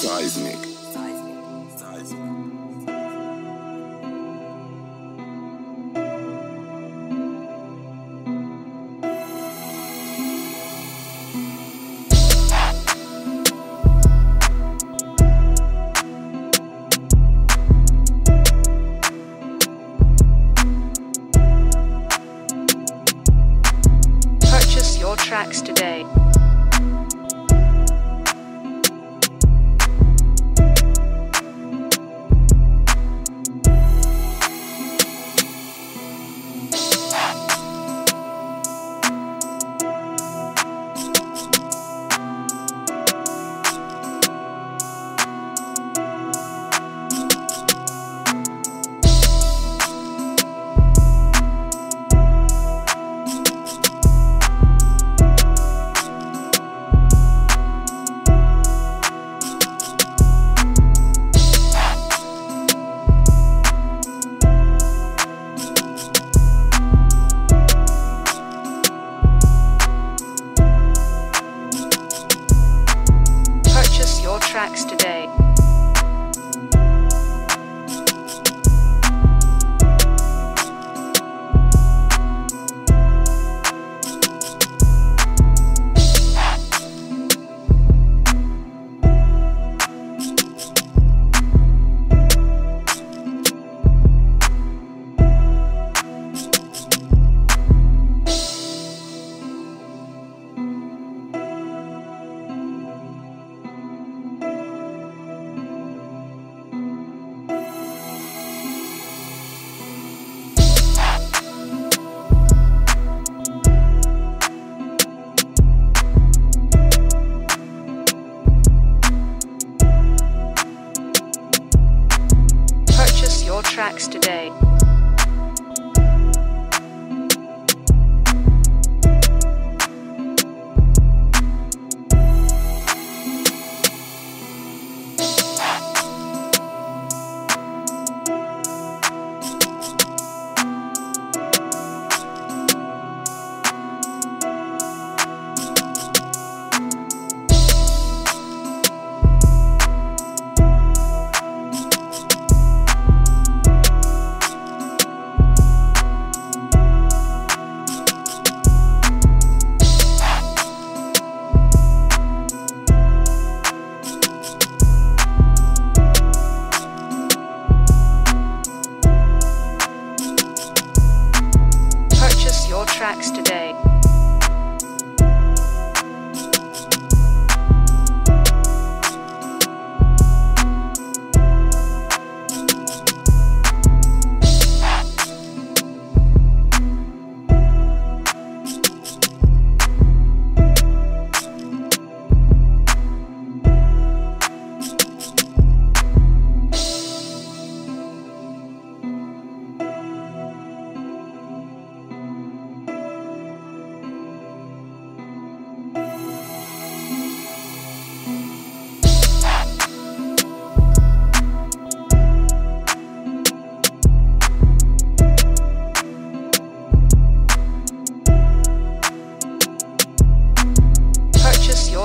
Seismic. Purchase your tracks today. Tracks today.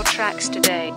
Tracks today.